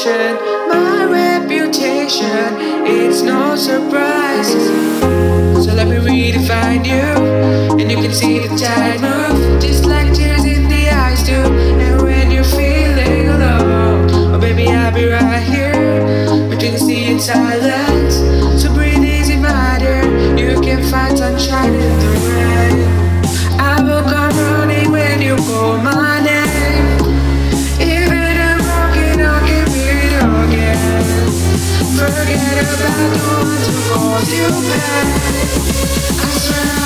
reputation, my reputation. It's no surprise. So let me redefine you, and you can see the tide move, just like tears in the eyes do. And when you're feeling alone, oh baby, I'll be right here between the sea and silence. i Cause